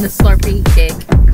the Slurpee gig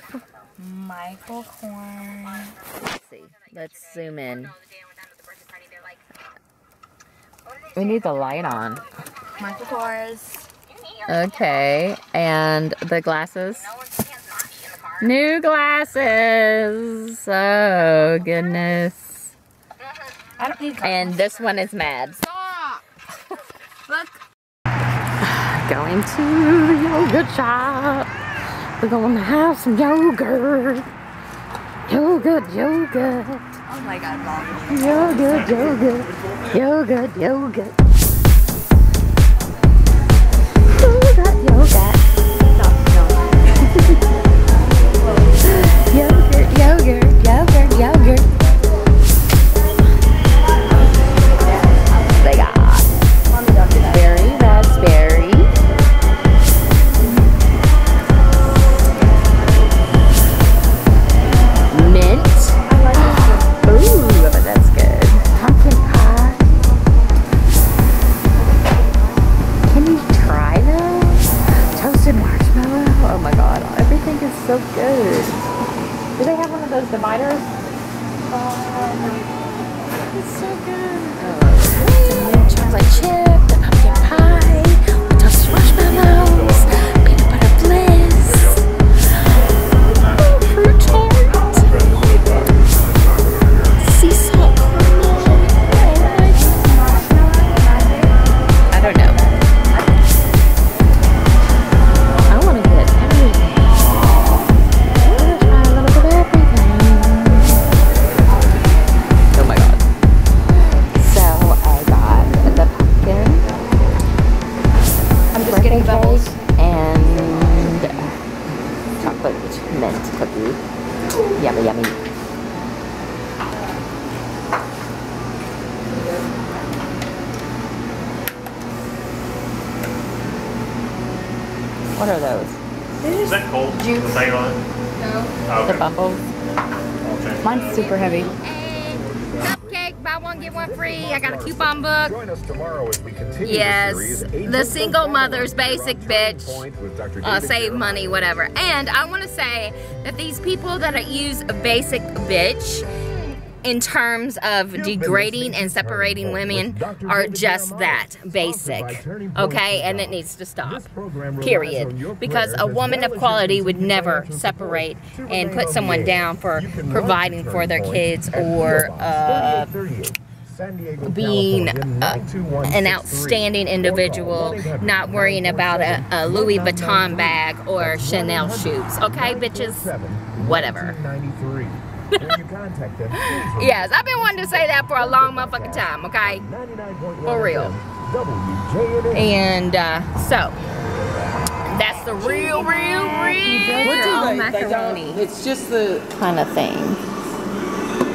What? Michael Horn. Let's see. Let's zoom in. We need the light on. Michael Kors. Okay, and the glasses. New glasses. Oh goodness. I don't need And this one is mad. Stop! Look. Going to the yogurt shop. We're gonna have some yogurt. Yogurt, yogurt. Oh my god, mom. Yogurt, yogurt. Yogurt, yogurt. Yogurt, so good. Do they have one of those dividers? Um, it's so good. Oh, chocolate chip, just getting bubbles. And uh, chocolate mint cookie. Yummy, yummy. What are those? Is that cold? Juice. The thing? No. Oh, The okay. bubbles? I'll Mine's super heavy. Buy one, get one free. I got a coupon book. Join us tomorrow as we continue Yes, the series, the single mother's basic bitch. Point with Dr. uh, save money, whatever. And I want to say that these people that use a basic bitch in terms of degrading and separating women are just that basic. Okay, and it needs to stop. Period. Because a woman of quality would never separate and put someone down for providing for their kids or uh, being uh, an outstanding individual, not worrying about a, a Louis Vuitton bag or Chanel shoes. Okay, bitches? Whatever. Yes, I've been wanting to say that for a long motherfucking time, okay? For real. And uh, so, that's the real, real, real What do all they- they don't- macaroni It's just the. kind of thing.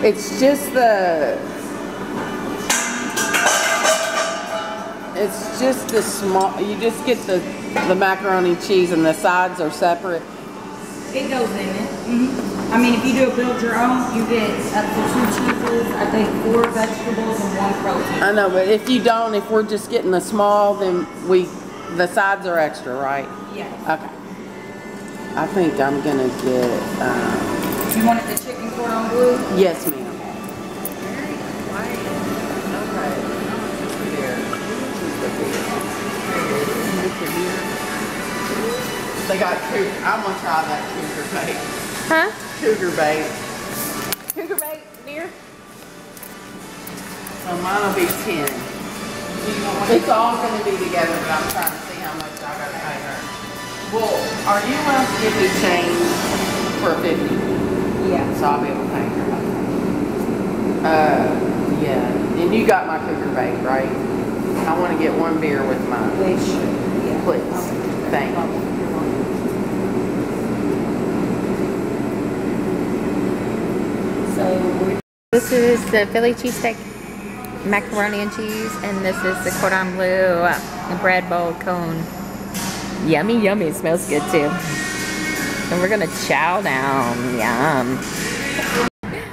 It's just the. It's just the small. You just get the the macaroni cheese and the sides are separate. It goes in it. hmm I mean, if you do a build your own, you get up to two cheeses, I think four vegetables and one protein. I know, but if you don't, if we're just getting the small, then we the sides are extra, right? Yes. Okay. I think I'm gonna get. Um, You wanted the chicken cordon bleu? yes, ma'am. They got cougar. I'm gonna try that cougar bait. Huh? Cougar bait. Cougar bait beer? So mine will be ten. It's all gonna be together, but I'm trying to see how much I gotta pay her. Well, are you allowed to give me change for fifty? Yeah. So I'll be able to pay her. Uh, yeah. And you got my cougar bait, right? I want to get one beer with mine, Which, yeah. please. Thank you. So we're This is the Philly cheesesteak, macaroni and cheese, and this is the cordon bleu uh, bread bowl cone. Yummy, yummy. Smells good too. And we're gonna chow down. Yum.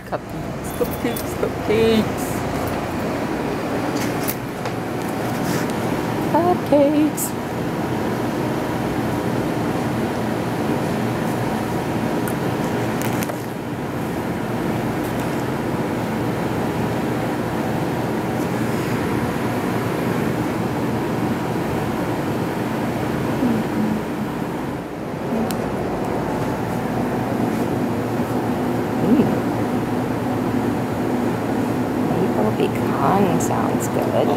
Cupcakes, cupcakes, cupcakes. Cupcakes. Maple pecan sounds good.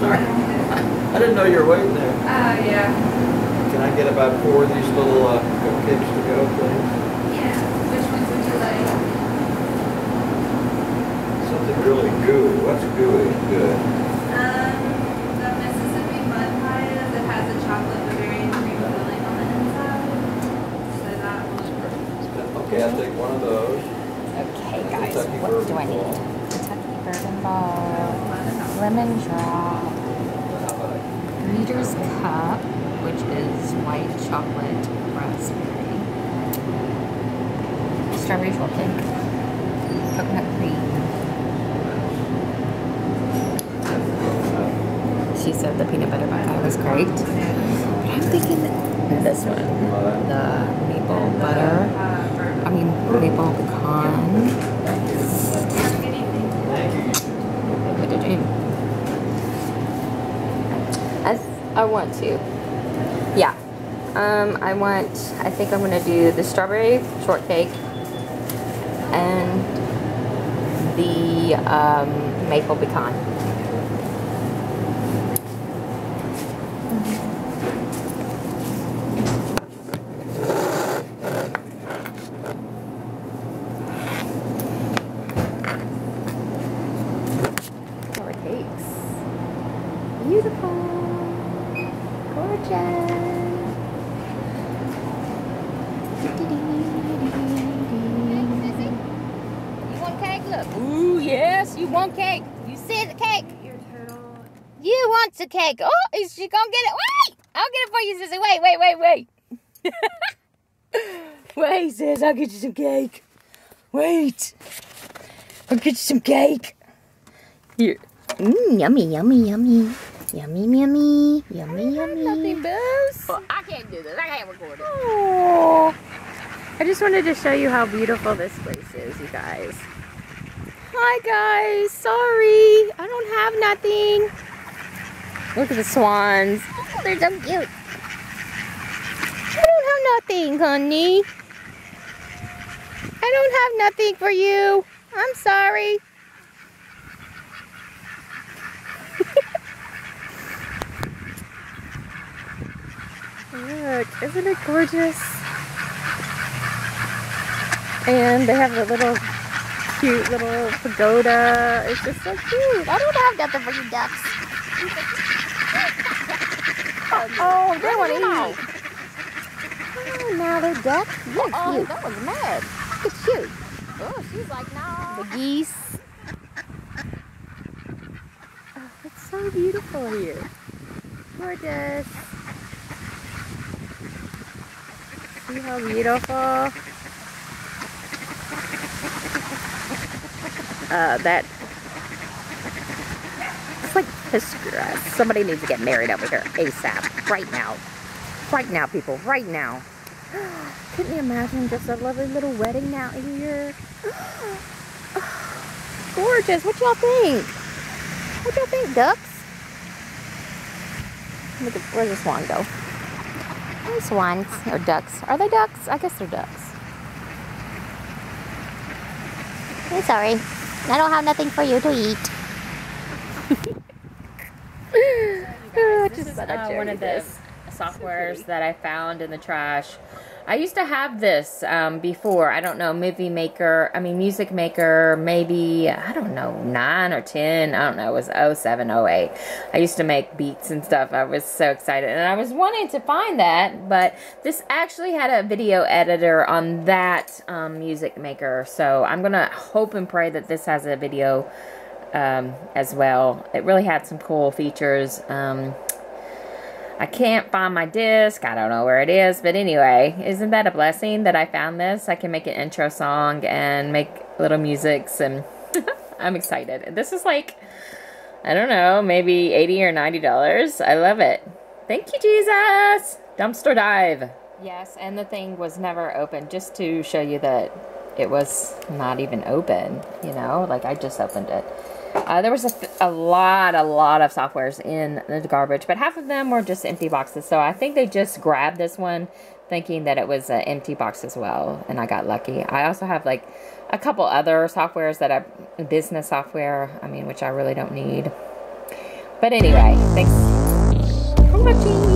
Sorry. I didn't know you were waiting there. Uh, yeah. Can I get about four of these little uh, cupcakes to go, please? Yeah. Which ones would you like? Something really gooey. What's gooey? Good. Um, the Mississippi mud pie is it has a chocolate blueberry and cream filling on the inside. So that one. Okay, I'll take one of those. Okay, guys, Kentucky what do I bourbon need? ball. Kentucky bourbon ball, lemon drop, Reader's cup, which is white chocolate raspberry, strawberry shortcake, coconut cream. She said the peanut butter pie was great. But I'm thinking this one, the maple butter. I mean maple pecan. Want to. Yeah. Um, I want, I think I'm going to do the strawberry shortcake and the um, maple pecan. Our cakes. Beautiful. Gorgeous. You want cake? Look. Ooh, yes, you want cake. You see the cake. Your turtle. You want the cake. Oh, is she gonna get it? Wait! I'll get it for you, Sissy. Wait, wait, wait, wait. wait, sis, I'll get you some cake. Wait. I'll get you some cake. Here. Mmm, yummy, yummy, yummy. Yummy, yummy. Yummy, yummy. Nothing, Booze. Oh, well, I can't do this. I can't record it. Oh. I just wanted to show you how beautiful this place is, you guys. Hi, guys. Sorry. I don't have nothing. Look at the swans. Oh, they're so cute. I don't have nothing, honey. I don't have nothing for you. I'm sorry. Look, isn't it gorgeous? And they have the little cute little pagoda. It's just so cute. I don't have nothing the you ducks. oh, they want to eat. Oh, now they're ducks. You're oh, cute. that was mad. Look at you. Oh, she's like, no. The geese. Oh, it's so beautiful here. Gorgeous. See how beautiful? Uh, that it's like hysterical. Somebody needs to get married over here ASAP. Right now. Right now, people. Right now. Couldn't you imagine just a lovely little wedding out here? Gorgeous. What y'all think? What y'all think, ducks? Look at, where's the swan go? Where's swans or ducks? Are they ducks? I guess they're ducks. I'm sorry. I don't have nothing for you to eat. oh, just This is thought I'd uh, one you of the this. Softwares that I found in the trash. I used to have this um, before. I don't know, movie maker. I mean, music maker. Maybe I don't know, nine or ten. I don't know. It was 07, 08. I used to make beats and stuff. I was so excited, and I was wanting to find that, but this actually had a video editor on that um, music maker. So I'm gonna hope and pray that this has a video um, as well. It really had some cool features. Um, I can't find my disc. I don't know where it is. But anyway, isn't that a blessing that I found this? I can make an intro song and make little musics and I'm excited. This is like, I don't know, maybe 80 or $90. I love it. Thank you, Jesus. Dumpster dive. Yes, and the thing was never open just to show you that it was not even open, you know, like I just opened it. Uh, there was a, a lot, a lot of softwares in the garbage, but half of them were just empty boxes. So I think they just grabbed this one thinking that it was an empty box as well, and I got lucky. I also have like a couple other softwares that I, business software, I mean, which I really don't need. But anyway, thanks for watching.